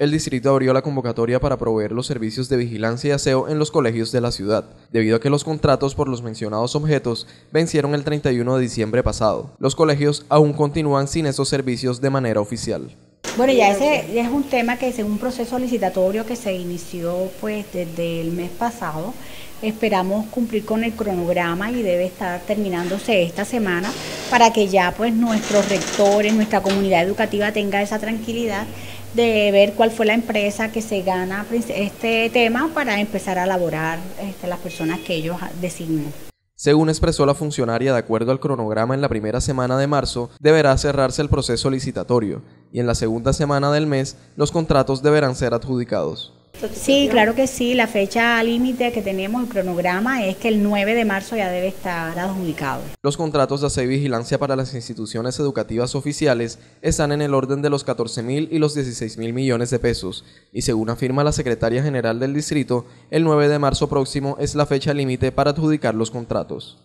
El distrito abrió la convocatoria para proveer los servicios de vigilancia y aseo en los colegios de la ciudad, debido a que los contratos por los mencionados objetos vencieron el 31 de diciembre pasado. Los colegios aún continúan sin esos servicios de manera oficial. Bueno, ya ese es un tema que es un proceso licitatorio que se inició pues desde el mes pasado. Esperamos cumplir con el cronograma y debe estar terminándose esta semana para que ya pues nuestros rectores, nuestra comunidad educativa tenga esa tranquilidad de ver cuál fue la empresa que se gana este tema para empezar a elaborar este, las personas que ellos designen. Según expresó la funcionaria, de acuerdo al cronograma, en la primera semana de marzo deberá cerrarse el proceso licitatorio y en la segunda semana del mes los contratos deberán ser adjudicados. Sí, claro que sí. La fecha límite que tenemos, el cronograma, es que el 9 de marzo ya debe estar adjudicado. Los contratos de aseo y vigilancia para las instituciones educativas oficiales están en el orden de los 14 mil y los 16 mil millones de pesos, y según afirma la secretaria general del distrito, el 9 de marzo próximo es la fecha límite para adjudicar los contratos.